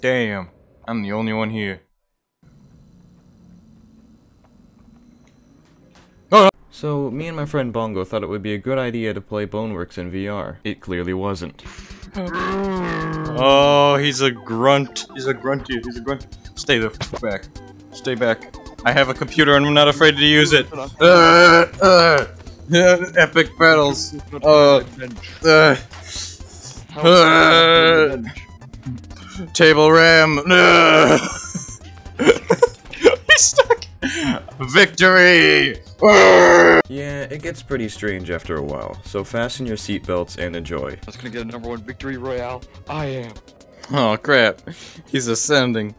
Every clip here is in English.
Damn, I'm the only one here. So, me and my friend Bongo thought it would be a good idea to play Boneworks in VR. It clearly wasn't. Oh, he's a grunt. He's a grunty. He's a grunt. Stay the f back. Stay back. I have a computer and I'm not afraid to use it. Uh, uh, uh, epic battles. Uh, uh, uh, table ram. He's stuck. Victory. Yeah, it gets pretty strange after a while, so fasten your seatbelts and enjoy. That's gonna get a number one victory royale. I am. Oh crap. He's ascending.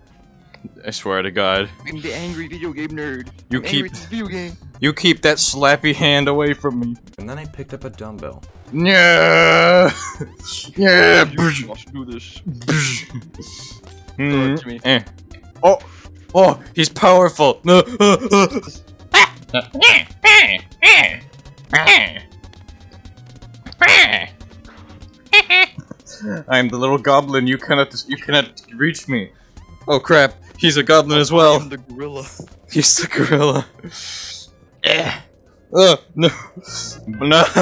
I swear to God. I'm the angry video game nerd. You I'm keep- angry video game. You keep that slappy hand away from me. And then I picked up a dumbbell. Yeah. Yeah. You must do this. To me. eh. Oh. Oh, he's powerful. No. uh. I'm the little goblin. You cannot. You cannot reach me. Oh crap! He's a goblin as I well. the gorilla. He's the gorilla. Eh. Uh, no. No.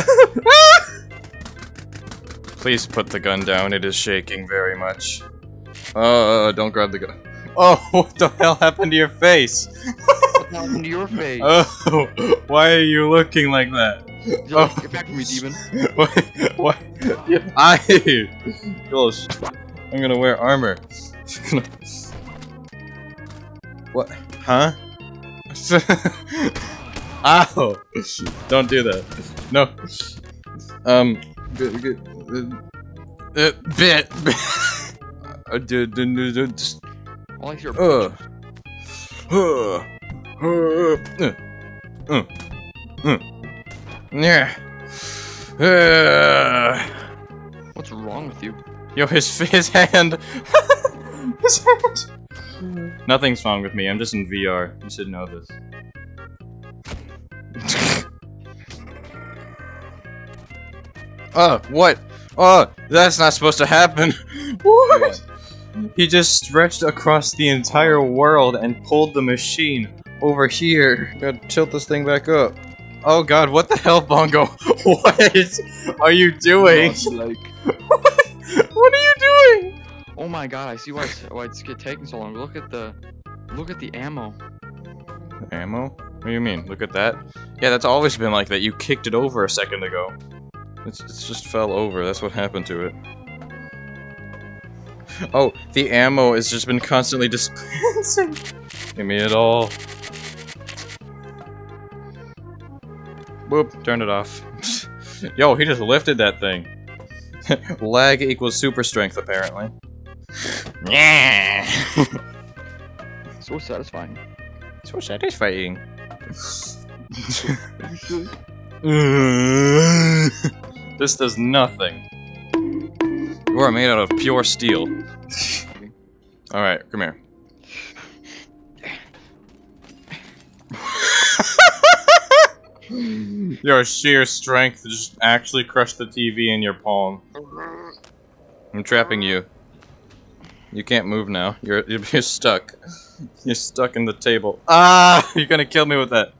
Please put the gun down. It is shaking very much. Uh, don't grab the gun. Oh, what the hell happened to your face? What happened to your face? Oh, why are you looking like that? Just oh. Get back from me, demon. Why? Why? I. Gosh. I'm gonna wear armor. What? Huh? Ow! Don't do that. No. Um. Good. Good. Uh, bit. Uh, d- d- d- d- just- I like your Uh. Uh. Uh. Uh. Uh. Yeah. Uh. What's wrong with you? Yo, his his hand. his hand. Nothing's wrong with me. I'm just in VR. You should know this. oh, what? Oh, that's not supposed to happen. what? He just stretched across the entire world and pulled the machine over here. Gotta tilt this thing back up. Oh god, what the hell, Bongo? what are you doing? Must, like, oh my god, I see why it's, why it's get taking so long. Look at the, look at the ammo. Ammo? What do you mean? Look at that. Yeah, that's always been like that. You kicked it over a second ago. It's, it's just fell over. That's what happened to it. Oh, the ammo has just been constantly dispensing. Give me it all. Boop, turned it off. Yo, he just lifted that thing. Lag equals super strength, apparently. Yeah. So satisfying. so satisfying. this does nothing. You are made out of pure steel. Alright, come here. Your sheer strength just actually crushed the TV in your palm. I'm trapping you. You can't move now. You're you're stuck. You're stuck in the table. Ah! You're gonna kill me with that.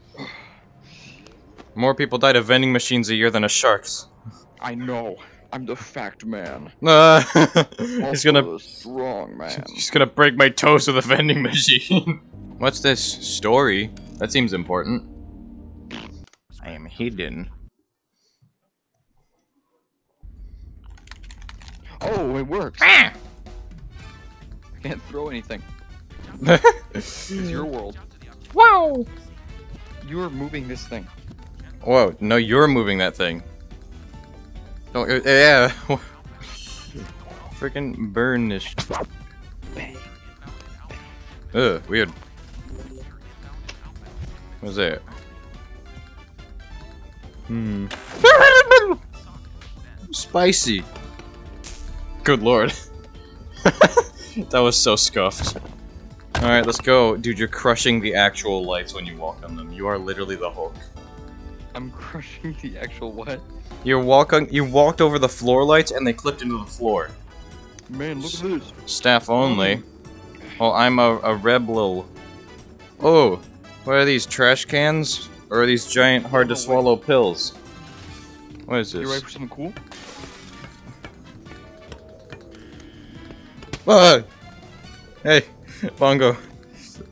More people died of vending machines a year than of sharks. I know. I'm the fact man. Ah! he's gonna strong man. he's gonna break my toes with a vending machine. What's this story? That seems important. I am hidden. Oh, it works. I can't throw anything. It's your world. wow! You're moving this thing. Whoa! No, you're moving that thing. Don't. Uh, yeah. Freaking burn this. Ugh, weird. What's that? Hmm. Spicy. Good lord. That was so scuffed. Alright, let's go. Dude, you're crushing the actual lights when you walk on them. You are literally the Hulk. I'm crushing the actual what? You walk on, you walked over the floor lights and they clipped into the floor. Man, look at this. Staff only. Well, I'm a, a rebel. Oh, what are these trash cans? Or are these giant, hard to oh, swallow pills? What is this? You ready for something cool? Ah! Hey, Bongo.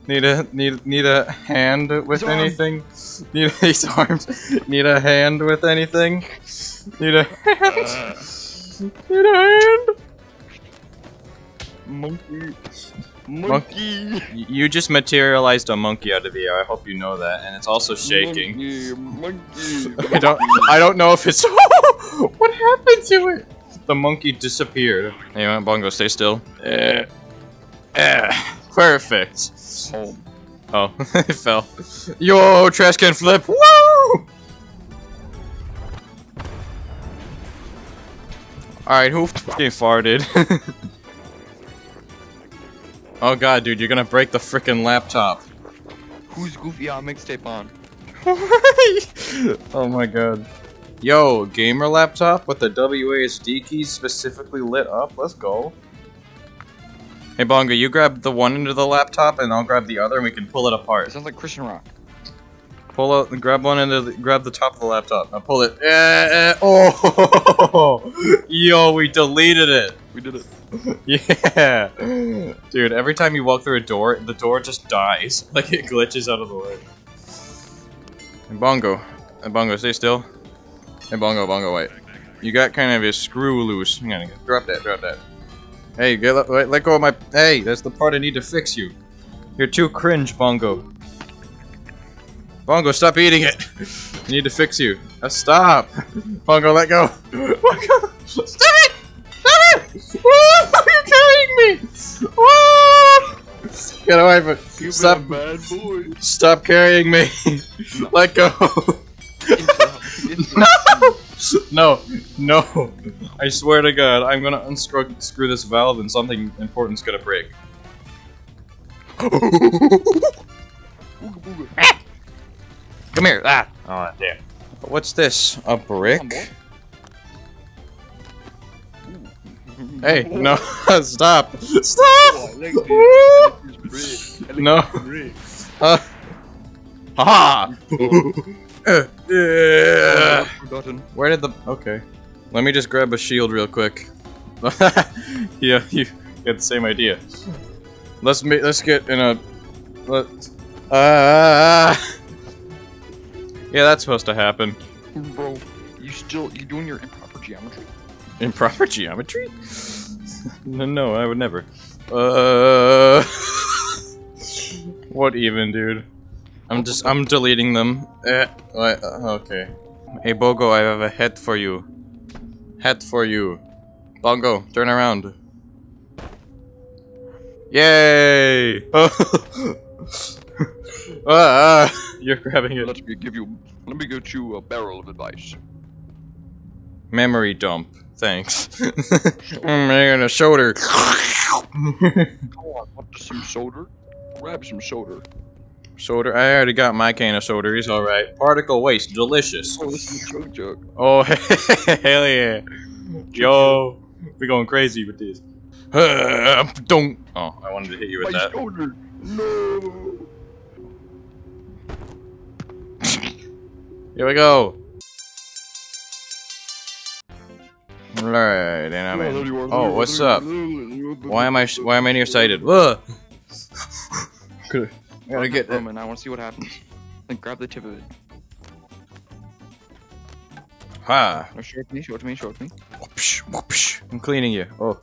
Need a need need a hand with anything? Need these arms? Need a hand with anything? Need a hand? Need a hand? Monkey. Monkey. Y- You just materialized a monkey out of the air. I hope you know that, and it's also shaking. Monkey. Monkey. I don't. I don't know if it's. what happened to it? The monkey disappeared. Hey, want Bongo? Stay still. Eh. Eh. Perfect. Home. Oh, it fell. Yo, trash can flip. Woo! Alright, who f***ing farted? oh god, dude, you're gonna break the frickin' laptop. Who's Goofy on mixtape on? oh my god. Yo, gamer laptop with the WASD keys specifically lit up. Let's go. Hey Bongo, you grab the one end of the laptop and I'll grab the other and we can pull it It apart. sounds like Christian Rock. Pull out, grab one end of the, grab the top of the laptop. Now pull it. Eh, eh, oh, yo, we deleted it. We did it. Yeah, dude. Every time you walk through a door, the door just dies. Like it glitches out of the way. Hey, Bongo, hey, Bongo, stay still. Hey, Bongo, Bongo, wait. You got kind of a screw loose. Hang on, drop that, drop that. Hey, get let, go of my. Hey, that's the part I need to fix you. You're too cringe, Bongo. Bongo, stop eating it. I need to fix you. Uh, stop. Bongo, let go. Bongo, stop it. Stop it. Woo, you're carrying me. Woo. Get away from. Stop. bad boy. Stop carrying me. let go. No! No, no. I swear to God, I'm gonna unscrew screw this valve and something important's gonna break. Come here. Ah. Oh, damn. What's this? A brick? Hey, no. Stop. Stop! No. Uh. Ha! Uh, yeah. Forgotten. Where did the... Okay. Let me just grab a shield real quick. yeah, you get the same idea. Let's ma- let's get in a... Let... Ah! yeah, that's supposed to happen. Bro, you still you doing your improper geometry? Improper geometry? no, no, I would never. Uh... what even, dude? I'm just, I'm deleting them. Eh? Uh, okay. Hey, Bongo, I have a hat for you. Hat for you. Bongo, turn around. Yay! ah, you're grabbing it. Let me give you let me get you a barrel of advice. Memory dump. Thanks. mm, I got a shoulder. Come on, want some soda? Grab some soda. Soda. I already got my can of soda. He's all right. Particle waste, delicious. Oh, this is a chug jug. Oh hell yeah! Yo, we going crazy with these. Don't. Oh, I wanted to hit you with My that. shoulder. No. Here we go. Alright, and I'm in. Oh, what's up? Why am I? Why am I nearsighted? Ugh. Good. Gotta get that. Roman. I want to see what happens. Then grab the tip of it. Ha. No, show it to me. Show it to me. Show it to me. Whoopsh, whoopsh. I'm cleaning you. Oh.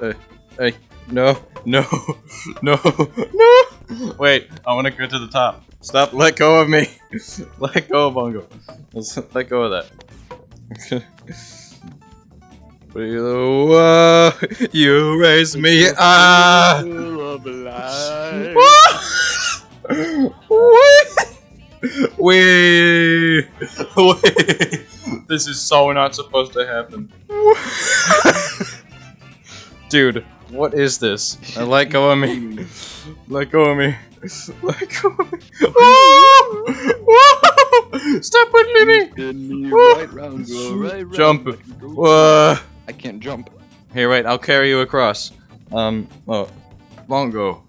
Hey. Hey. No. No. No. No. Wait. I want to go to the top. Stop. Let go of me. let go, Bongo. Let's let go of that. you, uh, you raise me. Ah. Wait. Wait. Wait. This is so not supposed to happen. Dude, what is this? Uh, let go of me. Let go of me. Let go of me. Whoa! Whoa! Stop pushing me! Spin right round, right round. Jump. I I can't jump. Here, wait, I'll carry you across. Um, oh, Bongo.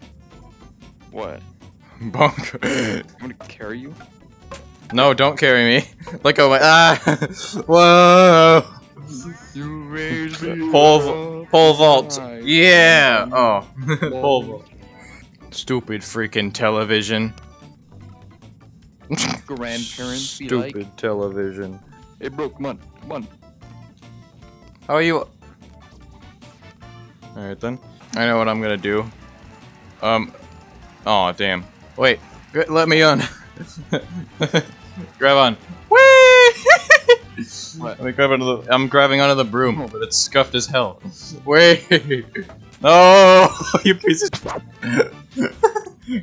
What? Bongo. I'm gonna carry you? no, don't carry me. Let go of my- Ah! Whoa! You raised me. Pole, pole vault. Yeah! Oh. pole vault. Stupid freaking television. Grandparents be like, Stupid television. It broke. come on, come on. How are you? Alright then. I know what I'm gonna do. Um. Oh damn. Wait. Let me on. Grab on. Whee! Let me grab onto the. I'm grabbing onto the broom, but it's scuffed as hell. Wait. No, you piece of.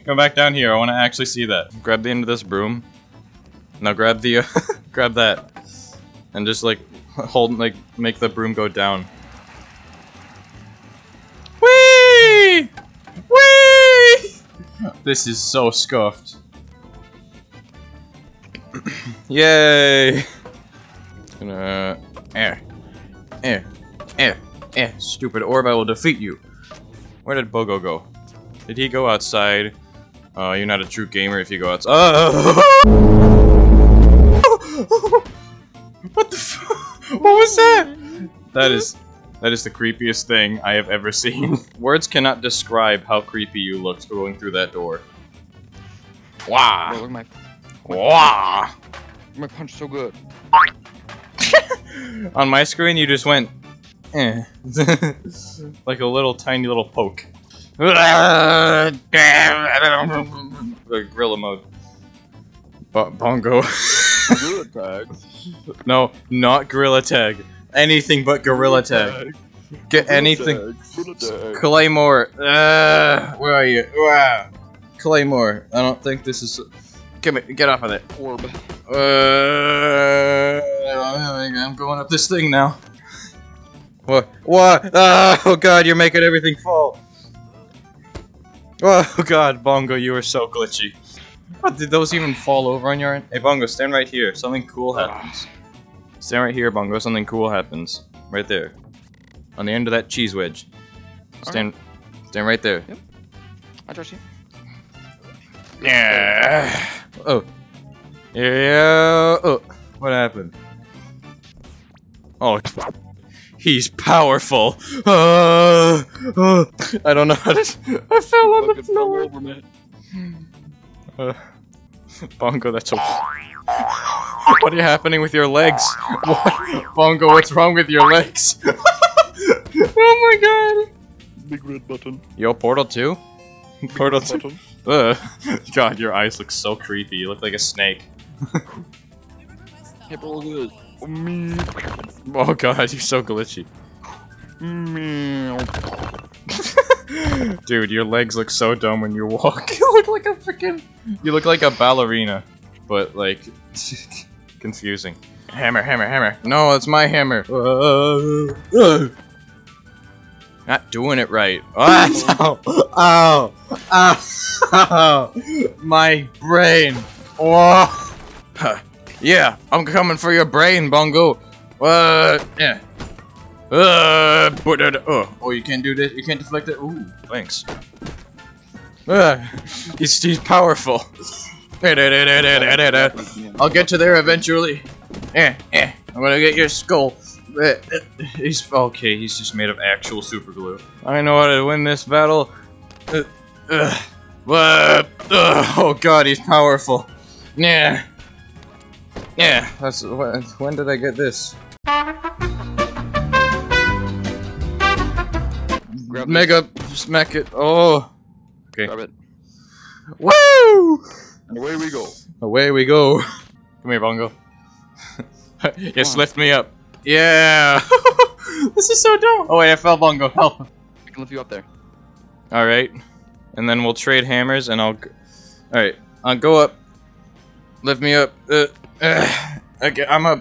Come back down here. I want to actually see that. Grab the end of this broom. Now grab the. Uh, grab that, and just like hold like make the broom go down. Whee! This is so scuffed. Yay! Gonna eh eh eh eh stupid orb I will defeat you. Where did Bongo go? Did he go outside? Oh, you're not a true gamer if you go outside. Oh! what the? What was that? That is that is the creepiest thing I have ever seen. Words cannot describe how creepy you looked going through that door. Bro, Wow! look at my, Wow! my punch so good. On my screen, you just went, eh. like a little tiny little poke. the gorilla mode. Bo- bongo. Good tag. no, not gorilla tag. Anything but gorilla tag. Get anything. Claymore. Uh, where are you? Wow. Claymore. I don't think this is. Get me. Get off of it. Orb. Uh, I'm going up this thing now. What? What? Oh god, you're making everything fall. Oh god, Bongo, you are so glitchy. What, did those even fall over on your end? Hey, Bongo, stand right here. Something cool happens. Stand right here, Bongo. Something cool happens. Right there. On the end of that cheese wedge. Stand, stand right there. Yep. I trust you. Yeah. Oh. Yeah. Oh. What happened? Oh. He's powerful. Uh, uh, I don't know how to. I fell on the Fucking fell floor. over, man. Uh, Bongo, that's a. What are happening with your legs? What? Bongo, what's wrong with your legs? oh my god. Big red button. Yo, Portal 2? Portal 2? Button. Ugh. God, your eyes look so creepy. You look like a snake. Hey bro, look at this. Me. Oh god, you're so glitchy. Meow. Dude, your legs look so dumb when you walk. You look like a freaking. You look like a ballerina, but like confusing. Hammer, hammer, hammer. No, it's my hammer. Uh, uh. Not doing it right. Oh, ow, ow, ow, my brain. Oh. Huh. Yeah, I'm coming for your brain, Bongo. What? Yeah. Uh, but, uh, oh, oh, you can't do this. You can't deflect it. Ooh, thanks. Uh, he's he's powerful. I'll get to there eventually. Eh, eh. I'm gonna get your skull. Eh, eh. He's okay. He's just made of actual super glue. I know how to win this battle. Uh, uh, what? Uh, oh god, he's powerful. Yeah. Yeah. That's when, did I get this? Grab Mega smack it. Oh. Okay. Grab it. Woo! And away we go. Away we go. Come here, Bongo. yes, on. lift me up. Yeah. this is so dumb. Oh wait, I fell, Bongo. Help. I can lift you up there. All right. And then we'll trade hammers, and I'll. G- All right. I'll go up. Lift me up. Uh, uh, okay, I'm up.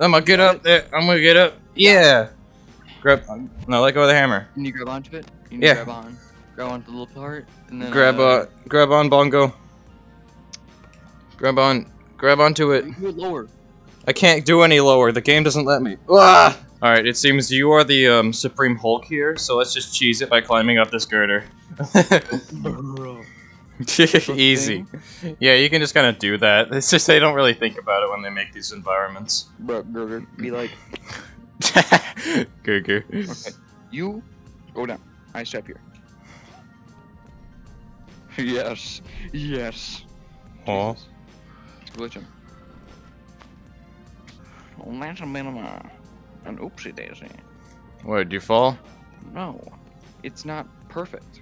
I'm gonna get up there. I'm gonna get up. Yeah. Grab. No, let go of the hammer. Can you grab onto it? You Yeah. grab on. Grab onto the little part, and then Grab. Uh, grab on, Bongo. Grab on. Grab onto it. You can go lower. I can't do any lower. The game doesn't let me. Ah! Alright, it seems you are the um, Supreme Hulk here, so let's just cheese it by climbing up this girder. Easy. Yeah, you can just kind of do that. It's just they don't really think about it when they make these environments. Bro, Gurger, be like, Gurgur. okay, you go down. I step here. Yes, yes. Aw. Glitching. Oh, that's a bit of a, an oopsie daisy. What, did you fall? No, it's not perfect.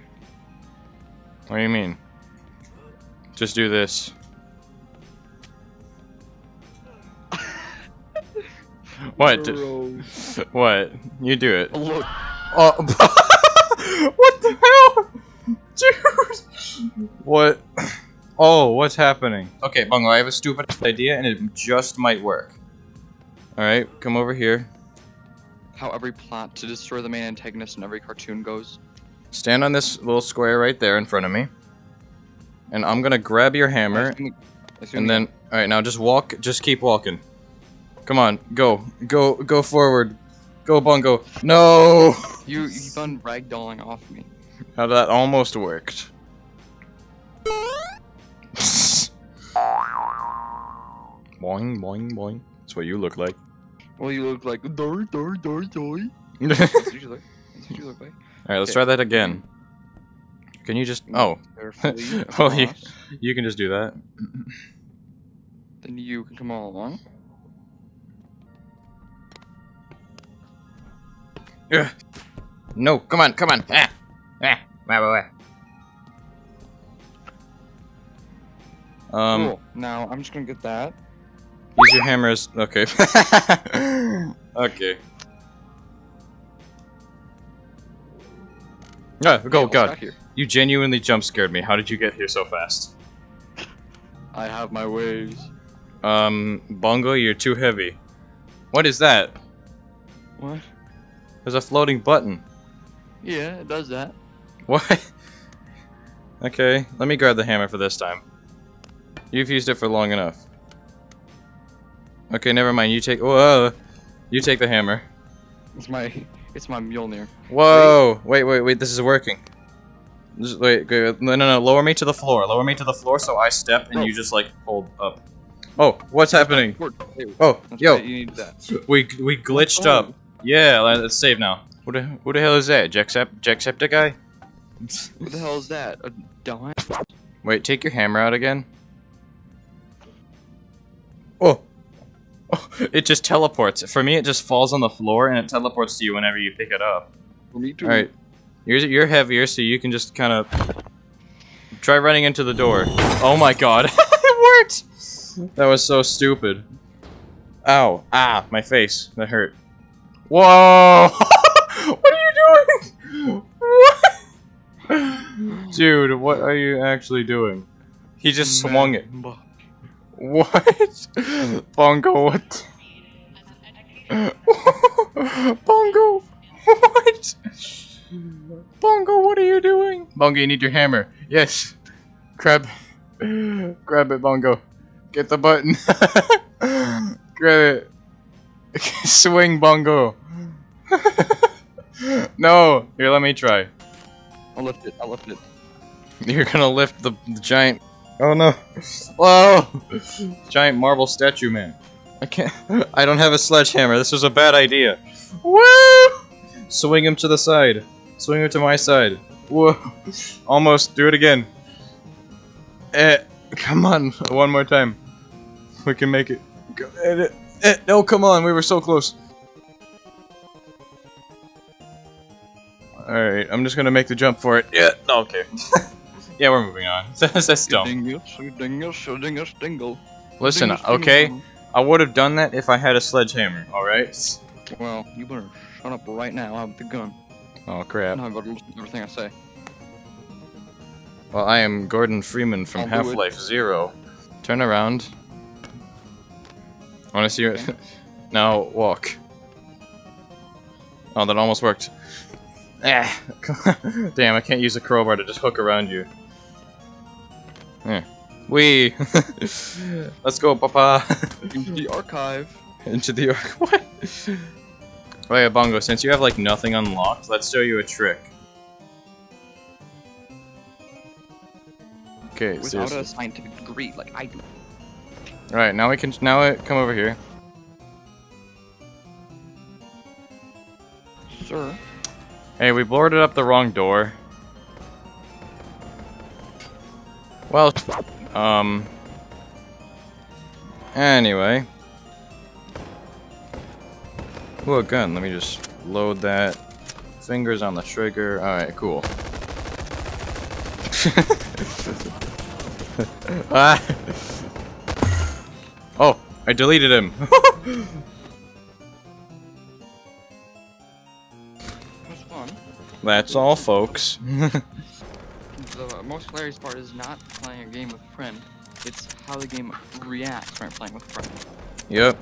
What do you mean? Just do this. What? What? You do it. Oh, look, Oh, what the hell? Dude! What? Oh, what's happening? Okay, Bungo, I have a stupid idea and it just might work. Alright, come over here. how every plot to destroy the main antagonist in every cartoon goes. Stand on this little square right there in front of me. And I'm gonna grab your hammer Assuming- assuming- and then alright, now just walk, just keep walking. Come on, go, go, go forward. Go, Bungo. No! you you done ragdolling off me. How that almost worked. Boing, boing, boing. That's what you look like. Well, you look like. That's what you look. That's what you look like. Alright, let's Okay. try that again. Can you just. Oh, Oh, you- you can just do that. Then you can come all along. Ugh. No, come on, come on. Ah, ah, wah, wah, wah. Um, cool. Now I'm just gonna get that. use your hammers. Okay. okay. Ah, Okay, go, God. Here. You genuinely jump scared me. How did you get here so fast? I have my ways. Um, Bongo, you're too heavy. What is that? What? There's a floating button. Yeah, it does that. What? okay, let me grab the hammer for this time. You've used it for long enough. Okay, never mind. You take. Whoa, you take the hammer. It's my it's my Mjolnir. Whoa! Wait, wait, wait. This is working. This, wait, wait, no, no, no. Lower me to the floor. Lower me to the floor so I step and Bro. you oh. just like hold up. Oh, what's happening? Oh, that's yo, right, you need that. we we glitched Oh. up. Yeah, let- let's save now. Who the who the hell is that? Jacksep Jacksepticeye? What the hell is that? A dime? Wait, take your hammer out again. Oh. oh, it just teleports. For me, it just falls on the floor and it teleports to you whenever you pick it up. For me too. All right, you're you're heavier, so you can just kind of try running into the door. Oh my god, it worked! That was so stupid. Ow! Ah, my face. That hurt. Whoa! what are you doing? What? Dude, what are you actually doing? He just swung it. What? Bongo, what? Bongo, what? Bongo, what are you doing? Bongo, you need your hammer. Yes. Grab. Grab it, Bongo. Get the button. Grab it. Swing, Bongo. no. Here, let me try. I'll lift it. I'll lift it. You're gonna lift the, the giant. Oh no! Whoa! Giant marble statue man. I can't. I don't have a sledgehammer. This was a bad idea. Woo! Swing him to the side. Swing him to my side. Whoa! Almost. Do it again. Eh. Come on. One more time. We can make it. Eh, eh, eh. No, come on. We were so close. Alright, I'm just gonna make the jump for it. Yeah, okay. yeah, we're moving on. That's dumb. Listen, okay? I would have done that if I had a sledgehammer, alright? Well, you better shut up right now. I have the gun. Oh, crap. Now I better listen to everything I say. Well, I am Gordon Freeman from I'll. Half-Life Zero. Turn around. I wanna see. Okay. now, walk. Oh, that almost worked. Ah, damn, I can't use a crowbar to just hook around you. Yeah. Wee! Let's go, Papa! Into the archive. Into the archive. What? Wait, Bongo, since you have like nothing unlocked, let's show you a trick. Okay, Without seriously. a scientific degree, like I do. Alright, now we can now it come over here. Sir. Hey, we boarded up the wrong door. Well, um. Anyway. Ooh, a gun. Let me just load that. Fingers on the trigger. Alright, cool. ah! Oh, I deleted him. It was fun. That's all, folks. The most hilarious part is not playing a game with friend. It's how the game reacts when playing with friend. yep.